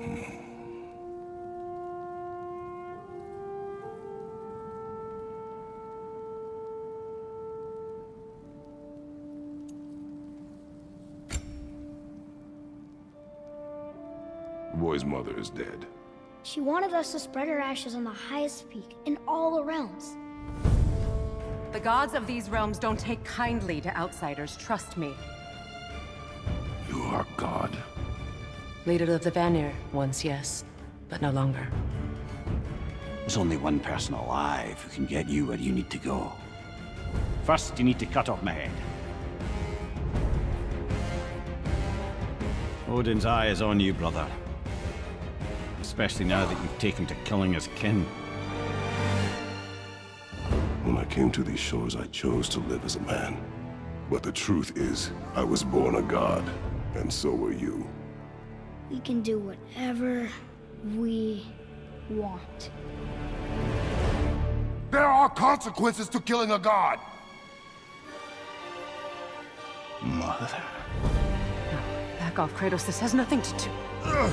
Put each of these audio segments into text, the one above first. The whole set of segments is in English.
The boy's mother is dead. She wanted us to spread her ashes on the highest peak in all the realms. The gods of these realms don't take kindly to outsiders, trust me. You are God. Leader of the Vanir, once yes, but no longer. There's only one person alive who can get you where you need to go. First, you need to cut off my head. Odin's eye is on you, brother. Especially now that you've taken to killing his kin. When I came to these shores, I chose to live as a man. But the truth is, I was born a god, and so were you. We can do whatever we want. There are consequences to killing a god! Mother. Back off, Kratos. This has nothing to do... No!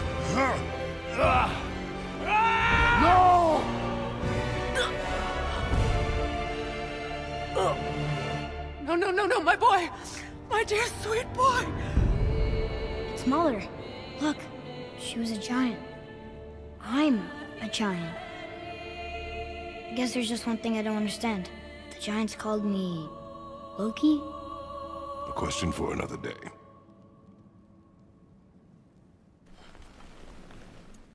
No, no, no, no, my boy! My dear, sweet boy! It's Mother. Look, she was a giant. I'm a giant. I guess there's just one thing I don't understand. The giants called me... Loki? A question for another day.